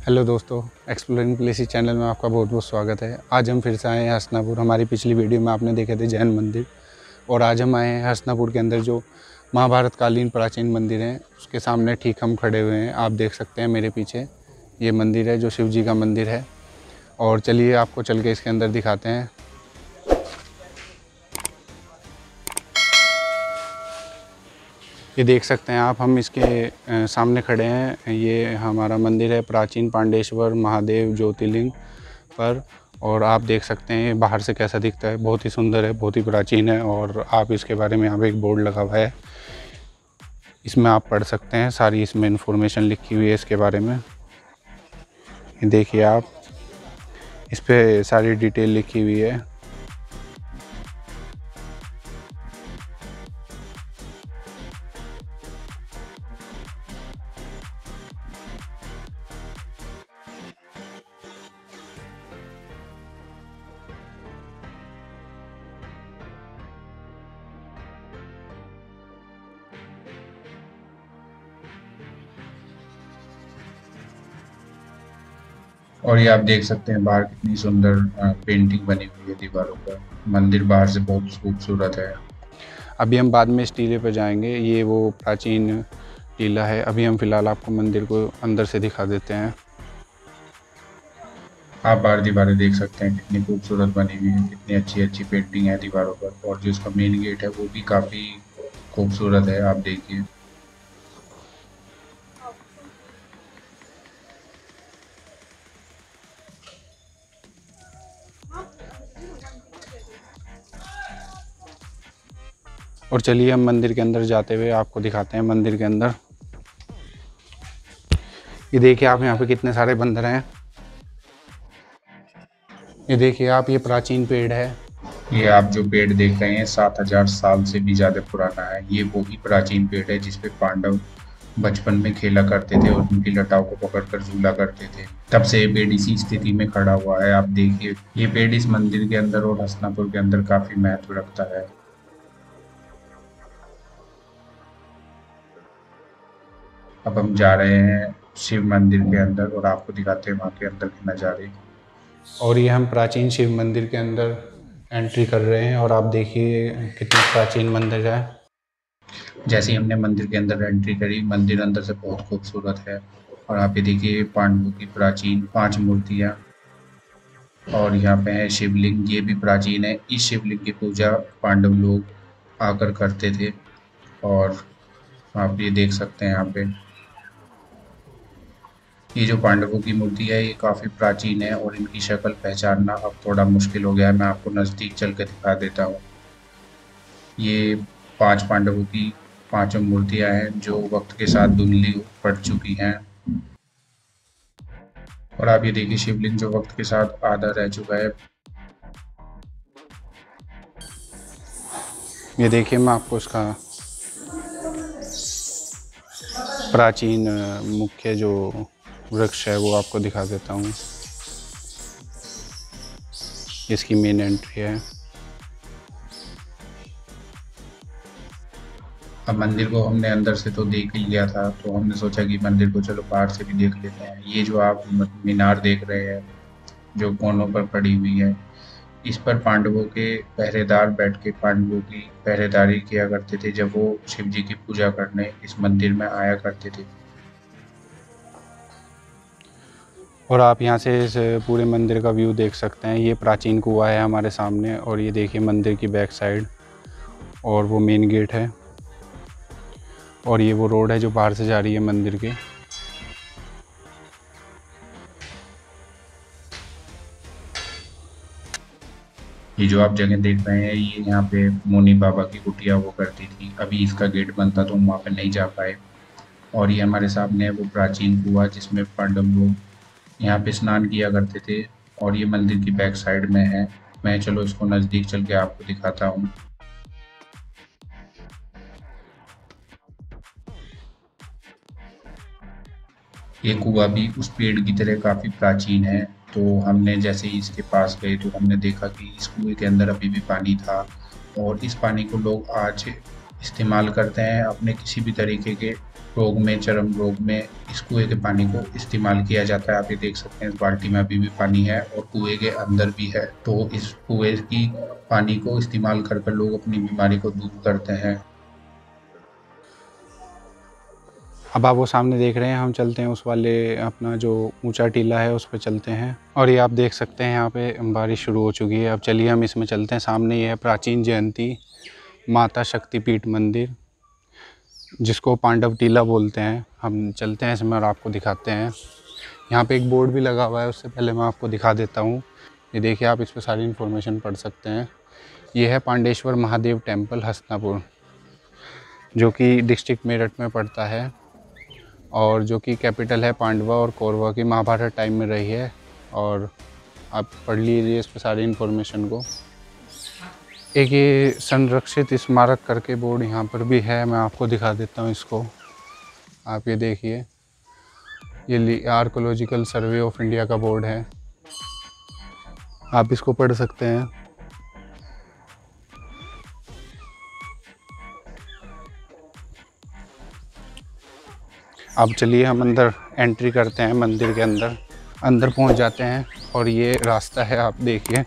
Hello दोस्तों exploring Plessis channel में आपका बहुत बहुत स्वागत है। आज हम फिर से आए हैं हसनापुर। हमारी पिछली वीडियो में आपने देखे थे जैन मंदिर और आज हम आए हैं हसनापुर के अंदर जो महाभारत कालीन प्राचीन मंदिर है, उसके सामने ठीक हम खड़े हुए हैं। आप देख सकते हैं मेरे पीछे ये मंदिर है, जो शिव जी का मंदिर है। और चलिए आपको चल के इसके अंदर दिखाते हैं। ये देख सकते हैं आप, हम इसके सामने खड़े हैं। ये हमारा मंदिर है प्राचीन पांडेश्वर महादेव ज्योतिर्लिंग पर, और आप देख सकते हैं बाहर से कैसा दिखता है। बहुत ही सुंदर है, बहुत ही प्राचीन है, और आप इसके बारे में यहाँ पे एक बोर्ड लगा हुआ है। इसमें आप पढ़ सकते हैं, सारी इसमें इंफॉर्मेशन लिखी हुई है इसके बारे में। देखिए आप, इस पर सारी डिटेल लिखी हुई है। ये आप देख सकते हैं बाहर कितनी सुंदर पेंटिंग बनी हुई है दीवारों पर। मंदिर बाहर से बहुत खूबसूरत है। अभी हम बाद में इस टीले पर जाएँगे। ये वो प्राचीन टीला है। अभी हम फ़िलहाल आपको मंदिर को अंदर से दिखा देते हैं। आप बाहर दीवारें देख सकते हैं कितनी खूबसूरत बनी हुई है कितनी अच्छी अच्छी पेंटिंग है दीवारों पर। और जो इसका मेन गेट है वो भी काफ़ी खूबसूरत है आप देखिए। और चलिए हम मंदिर के अंदर जाते हुए आपको दिखाते हैं मंदिर के अंदर। ये देखिए आप यहाँ पे कितने सारे बंदर हैं। ये देखिए आप, ये प्राचीन पेड़ है। ये आप जो पेड़ देख रहे हैं, सात हज़ार साल से भी ज़्यादा पुराना है। ये वो ही प्राचीन पेड़ है जिसपे पांडव बचपन में खेला करते थे और उनकी लटाओं को पकड़कर झूला करते थे। तब से ये पेड़ इसी स्थिति में खड़ा हुआ है। आप देखिए, ये पेड़ इस मंदिर के अंदर और हसनापुर के अंदर काफ़ी महत्व रखता है। अब हम जा रहे हैं शिव मंदिर के अंदर और आपको दिखाते हैं वहाँ के अंदर के नज़ारे। और ये हम प्राचीन शिव मंदिर के अंदर एंट्री कर रहे हैं और आप देखिए कितनी प्राचीन मंदिर है। जैसे ही हमने मंदिर के अंदर एंट्री करी मंदिर अंदर से बहुत खूबसूरत है और आप ये देखिए पांडवों की प्राचीन पाँच मूर्तियाँ। और यहाँ पे है शिवलिंग ये भी प्राचीन है। इस शिवलिंग की पूजा पांडव लोग आकर करते थे और आप ये देख सकते हैं यहाँ पे। ये जो पांडवों की मूर्ति है, ये काफ़ी प्राचीन है और इनकी शक्ल पहचानना अब थोड़ा मुश्किल हो गया है। मैं आपको नज़दीक चल के दिखा देता हूँ। ये पाँच पांडवों की पाँचों मूर्तियाँ हैं जो वक्त के साथ धुंधली पड़ चुकी हैं। और आप ये देखिए शिवलिंग जो वक्त के साथ आधा रह चुका है। ये देखिए मैं आपको इसका प्राचीन, मुख्य जो वृक्ष है, वो आपको दिखा देता हूँ। इसकी मेन एंट्री है। अब मंदिर को हमने अंदर से तो देख ही लिया था तो हमने सोचा कि मंदिर को चलो बाहर से भी देख लेते हैं। ये जो आप मीनार देख रहे हैं, जो कोनों पर पड़ी हुई है, इस पर पांडवों के पहरेदार बैठ के, पांडवों की पहरेदारी किया करते थे, जब वो शिव जी की पूजा करने इस मंदिर में आया करते थे। और आप यहाँ से इस पूरे मंदिर का व्यू देख सकते हैं। ये प्राचीन कुआ है हमारे सामने और ये देखिए मंदिर की बैक साइड और वो मेन गेट है। और ये वो रोड है जो बाहर से जा रही है मंदिर के। ये जो आप जगह देख रहे हैं, ये यहाँ पे मोनी बाबा की कुटिया वो करती थी। अभी इसका गेट था तो हम वहाँ पे नहीं जा पाए। और ये हमारे सामने है वो प्राचीन कुआ जिसमें पांडव लोग यहाँ पे स्नान किया करते थे और ये मंदिर की बैक साइड में है। मैं चलो इसको नज़दीक चल के आपको दिखाता हूँ। ये कुआ भी उस पेड़ की तरह काफ़ी प्राचीन है। तो हमने जैसे ही इसके पास गए तो हमने देखा कि इस कुएँ के अंदर अभी भी पानी था और इस पानी को लोग आज इस्तेमाल करते हैं अपने किसी भी तरीके के रोग में, चरम रोग में। इस कुएँ के पानी को इस्तेमाल किया जाता है। आप ये देख सकते हैं इस बाल्टी में अभी भी पानी है और कुएँ के अंदर भी है। तो इस कुएँ की पानी को इस्तेमाल कर कर लोग अपनी बीमारी को दूर करते हैं। अब आप वो सामने देख रहे हैं, हम चलते हैं उस वाले अपना जो ऊँचा टीला है, उस पर चलते हैं। और ये आप देख सकते हैं, यहाँ पे बारिश शुरू हो चुकी है। अब चलिए हम इसमें चलते हैं। सामने ये है प्राचीन जयंती। माता शक्तिपीठ मंदिर, जिसको पांडव टीला बोलते हैं। हम चलते हैं इसमें और आपको दिखाते हैं। यहाँ पे एक बोर्ड भी लगा हुआ है, उससे पहले मैं आपको दिखा देता हूँ। ये देखिए, आप इस पर सारी इन्फॉर्मेशन पढ़ सकते हैं। ये है पांडेश्वर महादेव टेंपल हसनापुर जो कि डिस्ट्रिक्ट मेरठ में पड़ता है और जो कि कैपिटल है पांडवा और कौरवा की। महाभारत टाइम में रही है और आप पढ़ लीजिए इस पर सारी इन्फॉर्मेशन को। एक ये संरक्षित स्मारक करके बोर्ड यहाँ पर भी है, मैं आपको दिखा देता हूँ इसको। आप ये देखिए, ये आर्कोलॉजिकल सर्वे ऑफ़ इंडिया का बोर्ड है। आप इसको पढ़ सकते हैं। अब चलिए हम अंदर एंट्री करते हैं मंदिर के अंदर। अंदर पहुँच जाते हैं और ये रास्ता है, आप देखिए।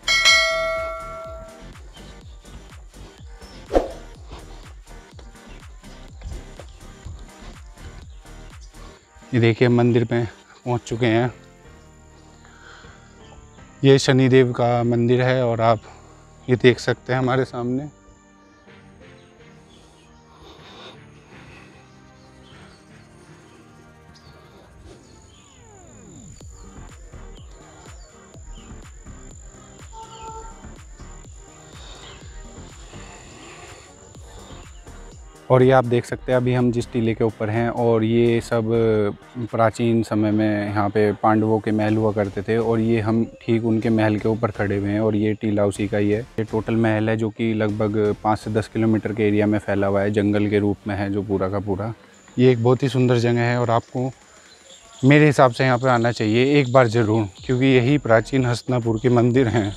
ये देखिए, मंदिर में पहुँच चुके हैं। ये शनिदेव का मंदिर है और आप ये देख सकते हैं हमारे सामने। और ये आप देख सकते हैं, अभी हम जिस टीले के ऊपर हैं और ये सब प्राचीन समय में यहाँ पे पांडवों के महल हुआ करते थे और ये हम ठीक उनके महल के ऊपर खड़े हुए हैं और ये टीला उसी का ही है। ये टोटल महल है जो कि लगभग पाँच से दस किलोमीटर के एरिया में फैला हुआ है, जंगल के रूप में है जो पूरा का पूरा। ये एक बहुत ही सुंदर जगह है और आपको मेरे हिसाब से यहाँ पर आना चाहिए, एक बार ज़रूर, क्योंकि यही प्राचीन हस्तनापुर के मंदिर हैं।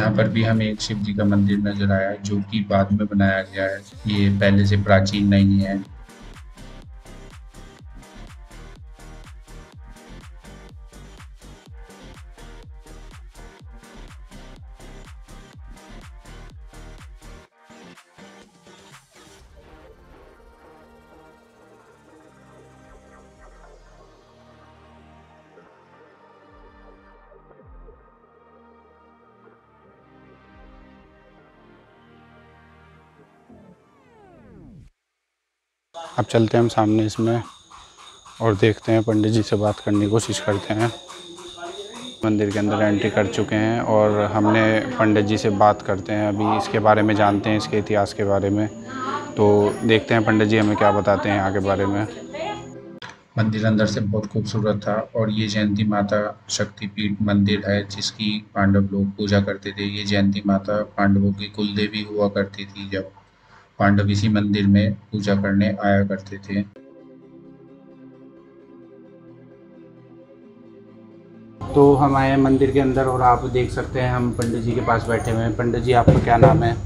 यहाँ पर भी हमें एक शिव जी का मंदिर नज़र आया, जो कि बाद में बनाया गया है। ये पहले से प्राचीन नहीं है। अब चलते हैं हम सामने इसमें और देखते हैं, पंडित जी से बात करने की कोशिश करते हैं। मंदिर के अंदर एंट्री कर चुके हैं और हमने पंडित जी से बात करते हैं। अभी इसके बारे में जानते हैं, इसके इतिहास के बारे में। तो देखते हैं, पंडित जी हमें क्या बताते हैं यहाँ के बारे में। मंदिर अंदर से बहुत खूबसूरत था और ये जयंती माता शक्तिपीठ मंदिर है, जिसकी पांडव लोग पूजा करते थे। ये जयंती माता पांडवों की कुल देवी हुआ करती थी जब पांडव इसी मंदिर में पूजा करने आया करते थे। तो हम आए मंदिर के अंदर और आप देख सकते हैं हम पंडित जी के पास बैठे हुए हैं। पंडित जी आपका क्या नाम है?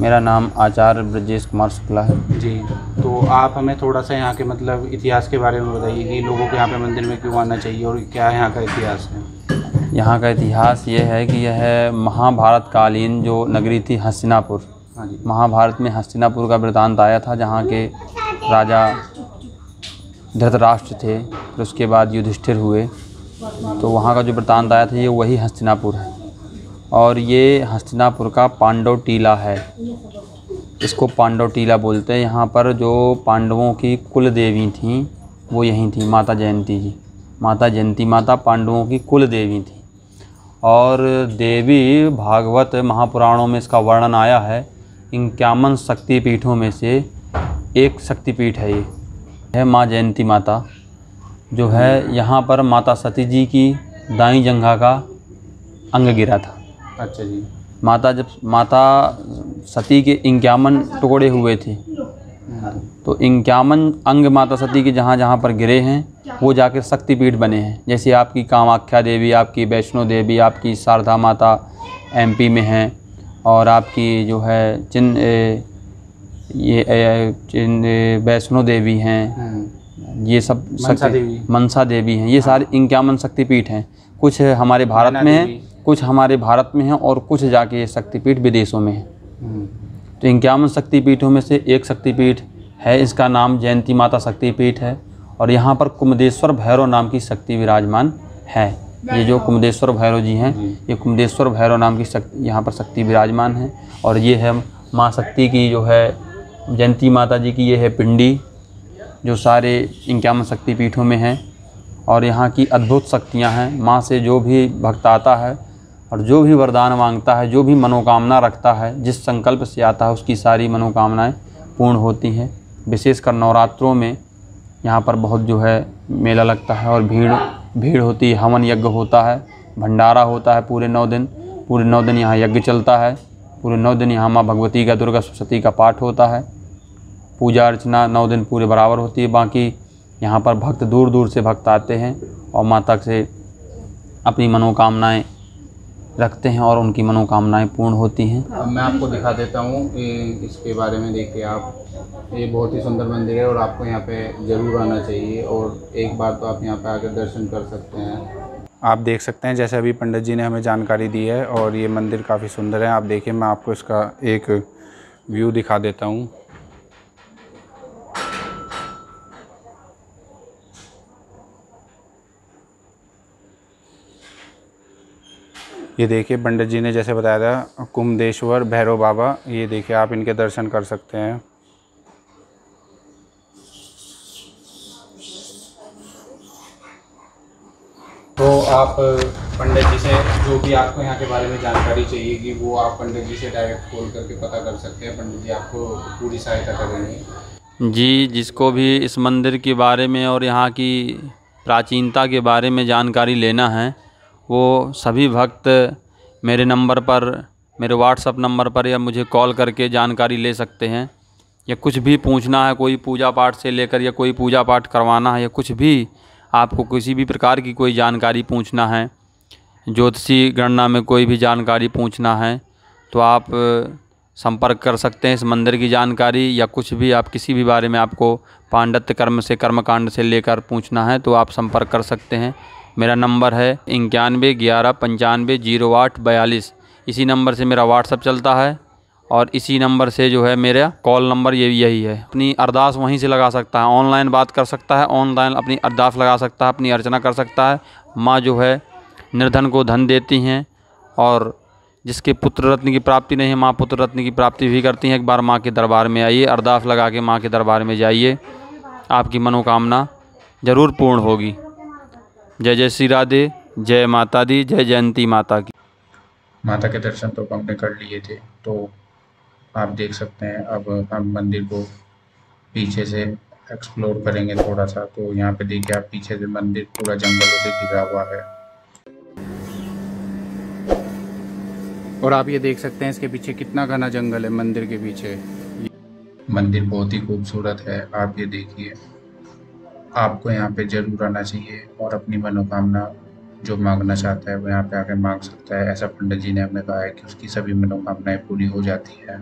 मेरा नाम आचार्य ब्रजेश कुमार शुक्ला है। जी तो आप हमें थोड़ा सा यहाँ के मतलब इतिहास के बारे में बताइए कि लोगों को यहाँ पे मंदिर में क्यों आना चाहिए और क्या यहाँ का इतिहास है? यहाँ का इतिहास ये है कि यह महाभारत कालीन जो नगरी थी हस्तिनापुर। महाभारत में हस्तिनापुर का वृतांत आया था, जहाँ के राजा धृतराष्ट्र थे, फिर उसके बाद युधिष्ठिर हुए। तो वहाँ का जो वृतांत आया था, ये वही हस्तिनापुर है। और ये हस्तिनापुर का पांडव टीला है। इसको पांडव टीला बोलते हैं। यहाँ पर जो पांडवों की कुल देवी थीं, वो यहीं थी, माता जयंती जी। माता जयंती माता पांडवों की कुल देवी थी। और देवी भागवत महापुराणों में इसका वर्णन आया है। इक्यावन शक्तिपीठों में से एक शक्तिपीठ है ये। है माँ जयंती माता जो है यहाँ पर माता सती जी की दाई जंघा का अंग गिरा था। अच्छा जी। माता जब माता सती के इक्यावन टुकड़े हुए थे। तो इक्यावन अंग माता सती के जहाँ जहाँ पर गिरे हैं वो जाकर शक्तिपीठ बने हैं। जैसे आपकी कामाख्या देवी आपकी वैष्णो देवी आपकी शारदा माता एमपी में हैं और आपकी जो है चिन ये चिन वैष्णो देवी हैं। ये सब मनसा देवी। मनसा देवी हैं। ये सारे इक्यावन शक्तिपीठ हैं। कुछ हमारे भारत में हैं कुछ हमारे भारत में हैं और कुछ जाके ये शक्तिपीठ विदेशों में हैं। हम्म, तो इक्यावन शक्तिपीठों में से एक शक्तिपीठ है इसका नाम जयंती माता शक्तिपीठ है और यहाँ पर कुमदेश्वर भैरव नाम की शक्ति विराजमान है। ये जो कुमदेश्वर भैरव जी हैं, ये कुमदेश्वर भैरव नाम की शक्ति यहाँ पर शक्ति विराजमान है। और ये है माँ शक्ति की जो है, जयंती माता जी की ये है पिंडी, जो सारे इक्यावन शक्तिपीठों में हैं। और यहाँ की अद्भुत शक्तियाँ हैं। माँ से जो भी भक्त आता है और जो भी वरदान माँगता है, जो भी मनोकामना रखता है, जिस संकल्प से आता है, उसकी सारी मनोकामनाएँ पूर्ण होती हैं। विशेषकर नवरात्रों में यहाँ पर बहुत जो है मेला लगता है और भीड़ भीड़ होती है हवन यज्ञ होता है, भंडारा होता है पूरे नौ दिन। पूरे नौ दिन यहाँ यज्ञ चलता है। पूरे नौ दिन यहाँ माँ भगवती का, दुर्गा सरस्वती का पाठ होता है। पूजा अर्चना नौ दिन पूरे बराबर होती है। बाकी यहाँ पर भक्त दूर दूर से भक्त आते हैं और माता से अपनी मनोकामनाएँ रखते हैं और उनकी मनोकामनाएँ पूर्ण होती हैं। अब मैं आपको दिखा देता हूँ इसके बारे में देखिए आप। ये बहुत ही सुंदर मंदिर है और आपको यहाँ पे ज़रूर आना चाहिए और एक बार तो आप यहाँ पे आकर दर्शन कर सकते हैं। आप देख सकते हैं जैसे अभी पंडित जी ने हमें जानकारी दी है और ये मंदिर काफ़ी सुंदर है। आप देखिए मैं आपको इसका एक व्यू दिखा देता हूँ। ये देखिए, पंडित जी ने जैसे बताया था, कुमदेश्वर भैरव बाबा, ये देखिए, आप इनके दर्शन कर सकते हैं। तो आप, पंडित जी से जो भी आपको यहाँ के बारे में जानकारी चाहिए कि वो आप पंडित जी से डायरेक्ट कॉल करके पता कर सकते हैं। पंडित जी आपको पूरी सहायता करेंगे जी, जिसको भी इस मंदिर के बारे में और यहाँ की प्राचीनता के बारे में जानकारी लेना है वो सभी भक्त मेरे नंबर पर, मेरे व्हाट्सअप नंबर पर या मुझे कॉल करके जानकारी ले सकते हैं या कुछ भी पूछना है, कोई पूजा पाठ से लेकर या कोई पूजा पाठ करवाना है या कुछ भी आपको किसी भी प्रकार की कोई जानकारी पूछना है, ज्योतिषी गणना में कोई भी जानकारी पूछना है तो आप संपर्क कर सकते हैं इस मंदिर की जानकारी या कुछ भी आप किसी भी बारे में आपको पांडत्य कर्म से, कर्मकांड से लेकर पूछना है तो आप संपर्क कर सकते हैं। मेरा नंबर है इक्यानवे ग्यारह पंचानवे ज़ीरो आठ बयालीस। इसी नंबर से मेरा व्हाट्सअप चलता है और इसी नंबर से जो है मेरा कॉल नंबर ये यही है। अपनी अरदास वहीं से लगा सकता है। ऑनलाइन बात कर सकता है, ऑनलाइन अपनी अरदास लगा सकता है, अपनी अर्चना कर सकता है। माँ जो है निर्धन को धन देती हैं और जिसके पुत्र रत्न की प्राप्ति नहीं है, माँ पुत्र रत्न की प्राप्ति भी करती हैं। एक बार माँ के दरबार में आइए, अरदास लगा के माँ के दरबार में जाइए। आपकी मनोकामना ज़रूर पूर्ण होगी। जय जय श्री राधे जय माता दी जय जयंती माता की। माता के दर्शन तो हमने कर लिए थे तो आप देख सकते हैं अब हम मंदिर को पीछे से एक्सप्लोर करेंगे थोड़ा सा तो यहाँ पे देखिए आप पीछे से मंदिर पूरा जंगलों से घिरा हुआ है। और आप ये देख सकते हैं इसके पीछे कितना घना जंगल है मंदिर के पीछे। मंदिर बहुत ही खूबसूरत है आप ये देखिए। आपको यहाँ पे ज़रूर आना चाहिए और अपनी मनोकामना जो मांगना चाहता है वो यहाँ पे आके मांग सकता है। ऐसा पंडित जी ने हमें कहा है कि उसकी सभी मनोकामनाएँ पूरी हो जाती है।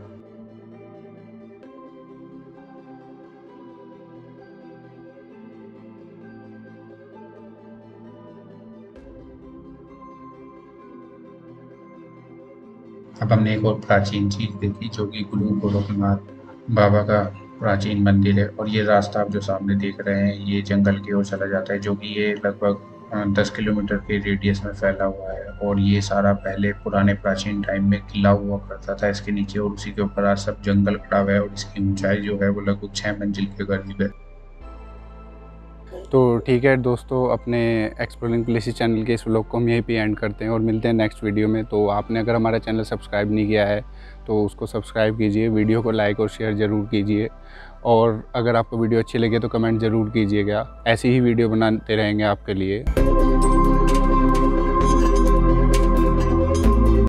अब हमने एक और प्राचीन चीज़ देखी, जो कि गुरु गोरखनाथ बाबा का प्राचीन मंदिर है और ये रास्ता आप जो सामने देख रहे हैं, ये जंगल की ओर चला जाता है, जो कि ये लगभग दस किलोमीटर के रेडियस में फैला हुआ है और ये सारा पहले पुराने प्राचीन टाइम में किला हुआ करता था, इसके नीचे और उसी के ऊपर आज सब जंगल खड़ा हुआ है और इसकी ऊंचाई जो है वो लगभग छः मंजिल के करीब है। तो ठीक है दोस्तों, अपने एक्सप्लोरिंग प्लेसेस चैनल के इस व्लॉग को हम यहीं पे एंड करते हैं और मिलते हैं नेक्स्ट वीडियो में। तो आपने अगर हमारा चैनल सब्सक्राइब नहीं किया है तो उसको सब्सक्राइब कीजिए वीडियो को लाइक और शेयर ज़रूर कीजिए। और अगर आपको वीडियो अच्छी लगे तो कमेंट ज़रूर कीजिएगा। ऐसी ही वीडियो बनाते रहेंगे आपके लिए।